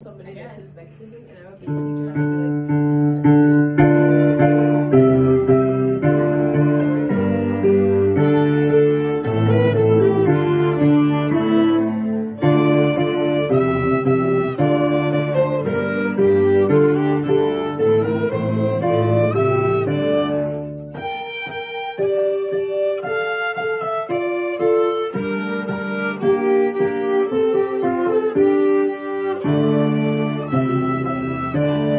somebody that is like sleeping and I would be Thank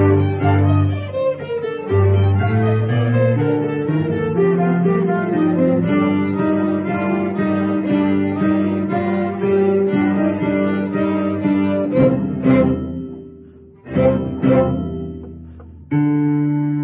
Thank mm -hmm. you.